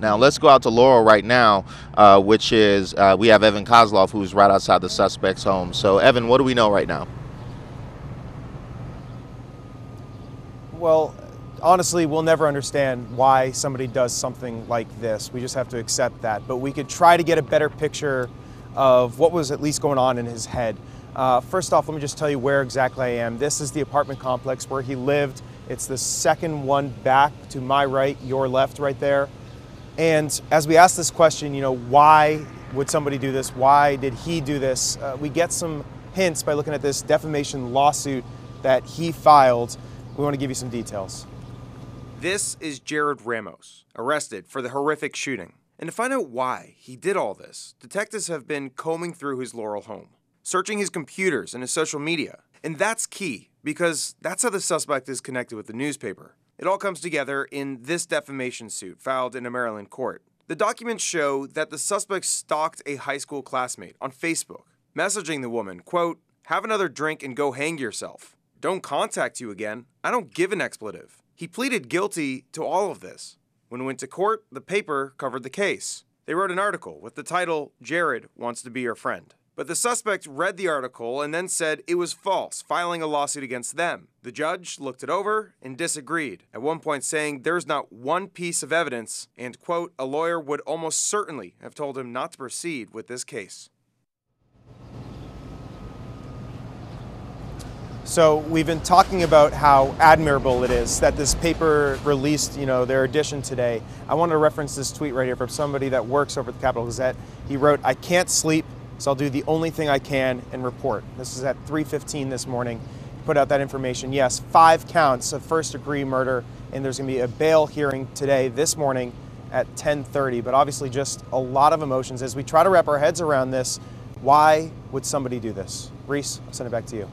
Now let's go out to Laurel right now, uh, which is uh, we have Evan Koslof, who's right outside the suspect's home. So, Evan, what do we know right now? Well, honestly, we'll never understand why somebody does something like this. We just have to accept that. But we could try to get a better picture of what was at least going on in his head. Uh, first off, let me just tell you where exactly I am. This is the apartment complex where he lived. It's the second one back to my right, your left, right there. And as we ask this question, you know, why would somebody do this? Why did he do this? Uh, we get some hints by looking at this defamation lawsuit that he filed. We want to give you some details. This is Jarrod Ramos, arrested for the horrific shooting. And to find out why he did all this, detectives have been combing through his Laurel home, searching his computers and his social media. And that's key because that's how the suspect is connected with the newspaper. It all comes together in this defamation suit filed in a Maryland court. The documents show that the suspect stalked a high school classmate on Facebook, messaging the woman, quote, have another drink and go hang yourself. Don't contact you again. I don't give an expletive. He pleaded guilty to all of this. When he went to court, the paper covered the case. They wrote an article with the title, Jarrod Wants to Be Your Friend. But the suspect read the article and then said it was false, filing a lawsuit against them. The judge looked it over and disagreed, at one point saying there's not one piece of evidence, and, quote, a lawyer would almost certainly have told him not to proceed with this case. So we've been talking about how admirable it is that this paper released, you know, their edition today. I want to reference this tweet right here from somebody that works over at the Capital Gazette. He wrote, "I can't sleep, so I'll do the only thing I can and report." This is at 3:15 this morning. Put out that information. Yes, five counts of first-degree murder, and there's going to be a bail hearing today, this morning, at 10:30. But obviously, just a lot of emotions as we try to wrap our heads around this. Why would somebody do this? Reese, I'll send it back to you.